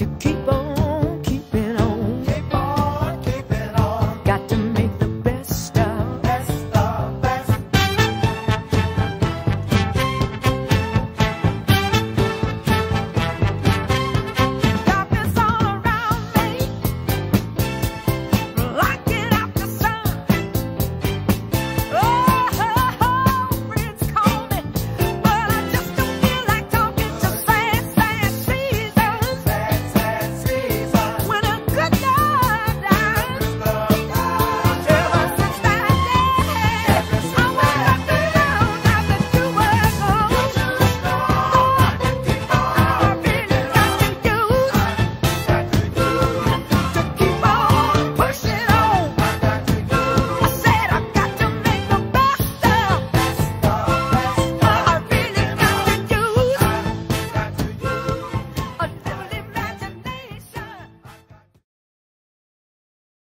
to keep on